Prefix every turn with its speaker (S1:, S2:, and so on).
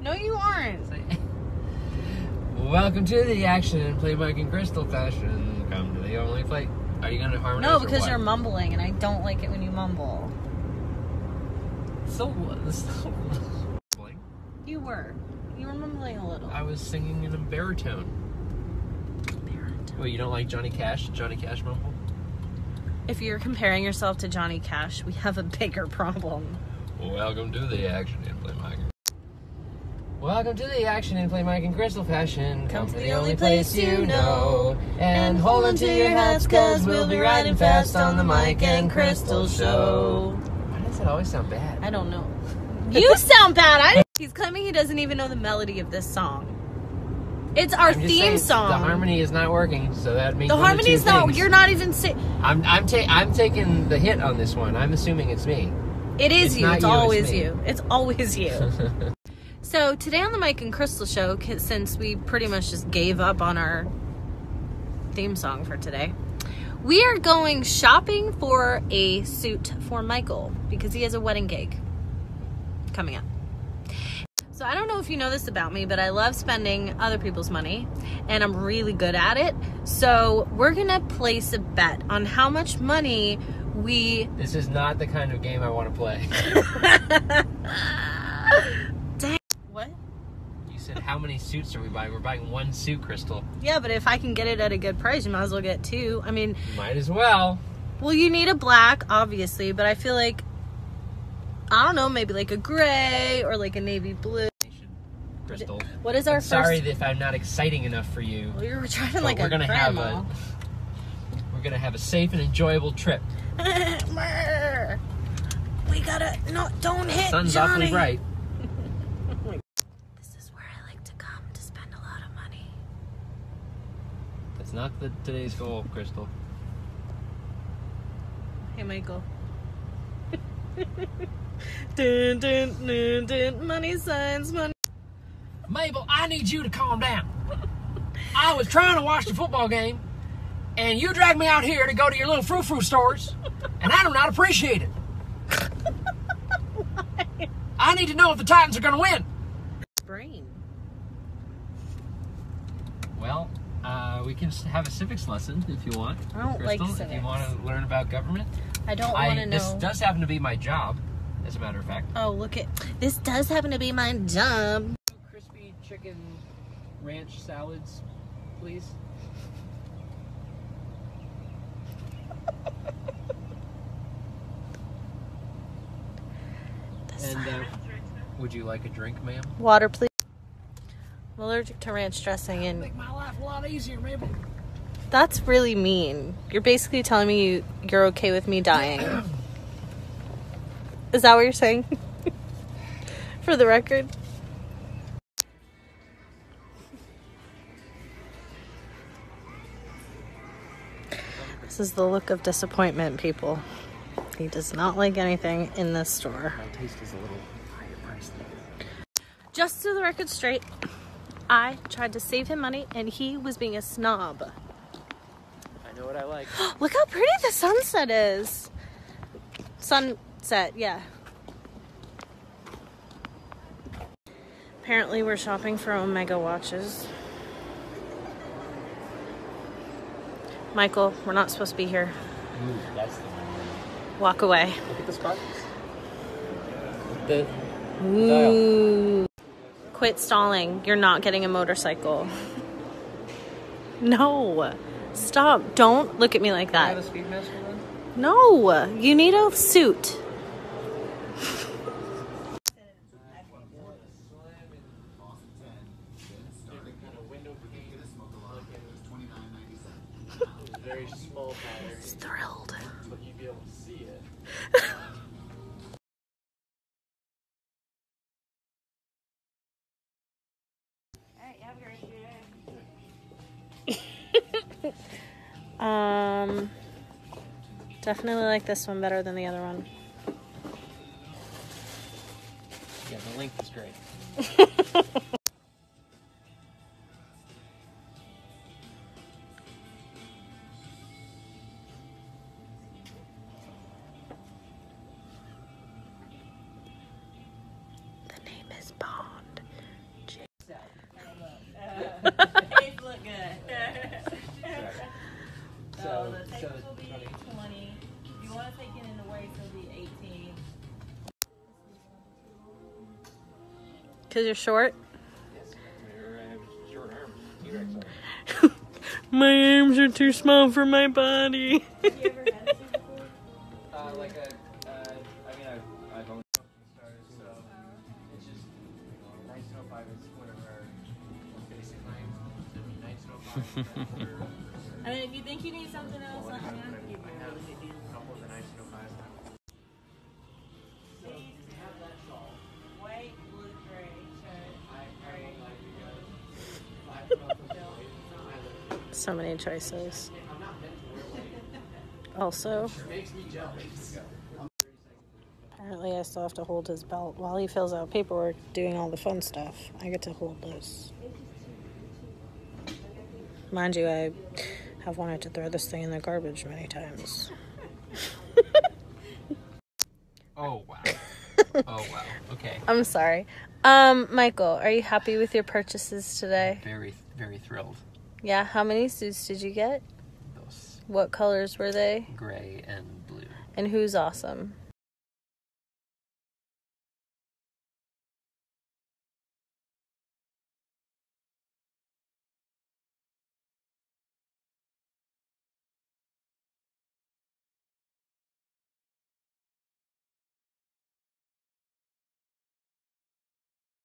S1: No, you aren't.
S2: Welcome to the action and play Mike and Krystal fashion. Come to the only play. Are you going to harmonize?
S1: No, because you're mumbling, and I don't like it when you mumble.
S2: So what? So
S1: You were. You were mumbling a little.
S2: I was singing in a baritone. Well, you don't like Johnny Cash? Johnny Cash mumble?
S1: If you're comparing yourself to Johnny Cash, we have a bigger problem.
S2: Welcome to the action and play Mike. Welcome to the action and play Mike and Krystal fashion. Come to the only place you know. And hold on to your hats, cause we'll be riding fast on the Mike and Krystal show. Why does it always sound bad?
S1: I don't know. You sound bad. I. He's claiming he doesn't even know the melody of this song. It's our theme
S2: saying,
S1: song.
S2: The harmony is not working, so that means
S1: The
S2: one of
S1: harmony's not.
S2: things.
S1: You're not even saying.
S2: I'm I'm, ta- I'm taking the hit on this one. I'm assuming it's me.
S1: It is
S2: It's
S1: you. It's
S2: you,
S1: always you. It's always you. so today on the Mike and Krystal show, since we pretty much just gave up on our theme song for today, we are going shopping for a suit for Michael because he has a wedding gig coming up. So I don't know if you know this about me, but I love spending other people's money and I'm really good at it. So we're gonna place a bet on how much money we
S2: this is not the kind of game I want to play.
S1: Dang. What?
S2: You said how many suits are we buying? We're buying one suit, Krystal.
S1: Yeah, but if I can get it at a good price, you might as well get two. I mean,
S2: Might as well.
S1: well, you need a black, obviously, but I feel like, I don't know, maybe like a gray or like a navy blue.
S2: Krystal.
S1: What is our
S2: I'm sorry if I'm not exciting enough for you.
S1: Well, you're
S2: But
S1: like
S2: we're
S1: a
S2: gonna have a we're gonna have a safe and enjoyable trip.
S1: We gotta no, don't hit
S2: Sun's
S1: Johnny.
S2: awfully bright.
S1: This is where I like to come to spend a lot of money.
S2: That's not the, today's goal, Krystal.
S1: Hey, Michael. dun, dun, dun, dun, money signs, money.
S2: Mabel, I need you to calm down. I was trying to watch the football game, and you dragged me out here to go to your little frou frou stores, and I do not appreciate it. I need to know if the Titans are going to win.
S1: Brain.
S2: Well, we can have a civics lesson if you want.
S1: I don't like
S2: Krystal, If you want to learn about government,
S1: I don't want to know.
S2: this does happen to be my job, as a matter of fact.
S1: Oh, look at this does happen to be my job.
S2: Crispy chicken ranch salads, please. And uh, would you like a drink, ma'am?
S1: Water, please. I'm allergic to ranch dressing, and
S2: Make my life a lot easier, Mabel.
S1: that's really mean. You're basically telling me you, you're okay with me dying. Is that what you're saying? For the record. This is the look of disappointment, people. He does not like anything in this store.
S2: My taste is a little higher priced.
S1: Just to the record straight, I tried to save him money and he was being a snob.
S2: I know what I like.
S1: Look how pretty the sunset is. Sunset, yeah. Apparently, we're shopping for Omega watches. Michael, we're not supposed to be here.
S2: Ooh, that's the.
S1: Walk away.
S2: Look at the sparkles. The
S1: Ooh. Quit stalling. You're not getting a motorcycle. No. Stop. Don't look at me like
S2: I have a
S1: that. No. You need a suit.
S2: Very small pattern,
S1: He's thrilled.
S2: but you'd be able to see it.
S1: Um, definitely like this one better than the other one.
S2: Yeah, the length is great.
S1: Because you're short?
S2: Yes. I have short arms. T-Rex arms.
S1: My arms are too small for my body.
S2: Uh, like a, uh, I mean, I've, I've owned stars, so it's just, you know, 1905 is one of our basic lines. I mean, 1905.
S1: I mean, if you think you need something else,
S2: I have a
S1: So many choices.
S2: I'm not meant to wear white.
S1: Also,
S2: It makes me jealous.
S1: apparently, I still have to hold his belt while he fills out paperwork doing all the fun stuff. I get to hold this. Mind you, I have wanted to throw this thing in the garbage many times.
S2: Oh, wow. Oh, wow. Okay.
S1: I'm sorry. Um, Michael, are you happy with your purchases today?
S2: Very, very thrilled.
S1: Yeah, how many suits did you get?
S2: Those
S1: What colors were they?
S2: gray and blue.
S1: And who's awesome?